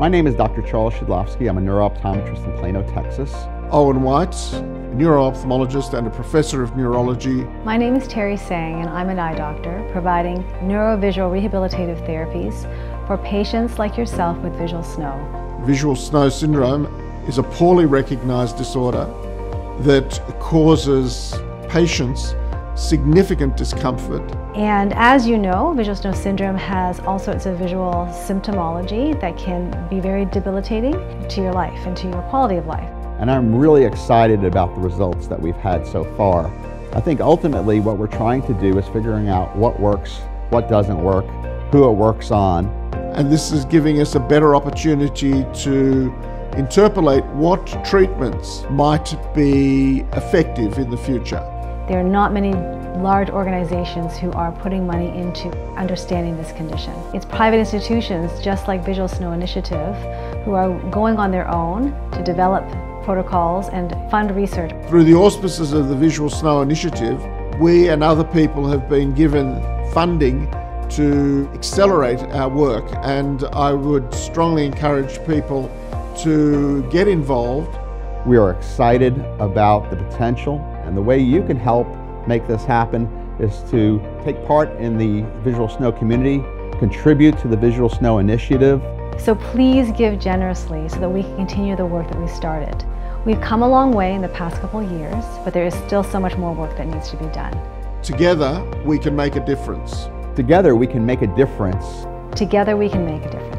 My name is Dr. Charles Shidlofsky. I'm a neurooptometrist in Plano, Texas. Owen White, neuro-ophthalmologist and a professor of neurology. My name is Terry Tsang and I'm an eye doctor providing neurovisual rehabilitative therapies for patients like yourself with visual snow. Visual snow syndrome is a poorly recognized disorder that causes patients significant discomfort. And as you know, visual snow syndrome has all sorts of visual symptomology that can be very debilitating to your life and to your quality of life. And I'm really excited about the results that we've had so far. I think ultimately what we're trying to do is figuring out what works, what doesn't work, who it works on. And this is giving us a better opportunity to interpolate what treatments might be effective in the future. There are not many large organizations who are putting money into understanding this condition. It's private institutions, just like Visual Snow Initiative, who are going on their own to develop protocols and fund research. Through the auspices of the Visual Snow Initiative, we and other people have been given funding to accelerate our work and I would strongly encourage people to get involved. We are excited about the potential and the way you can help make this happen is to take part in the Visual Snow community, contribute to the Visual Snow initiative. So please give generously so that we can continue the work that we started. We've come a long way in the past couple years, but there is still so much more work that needs to be done. Together, we can make a difference. Together, we can make a difference. Together, we can make a difference.